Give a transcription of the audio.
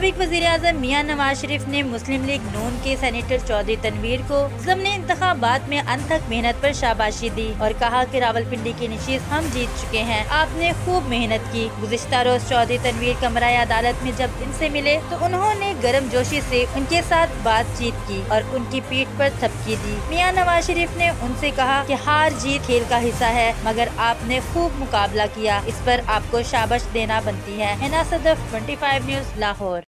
सबक वज़ीर अजम मियाँ नवाज़ शरीफ ने मुस्लिम लीग नून के सैनेटर चौधरी तनवीर को जमन इंतबात में अनथक मेहनत पर शाबाशी दी और कहा कि रावलपिंडी की नशीज हम जीत चुके हैं। आपने खूब मेहनत की। गुजशत रोज चौधरी तनवीर कमरा अदालत में जब इनसे मिले तो उन्होंने गर्म जोशी ऐसी उनके साथ बातचीत की और उनकी पीठ पर थपकी दी। मियाँ नवाज़ शरीफ ने उनसे कहा कि हार जीत खेल का हिस्सा है, मगर आपने खूब मुकाबला किया। इस पर आपको शाबाश देना बनती है। हिना सदफ 25 न्यूज़, लाहौर।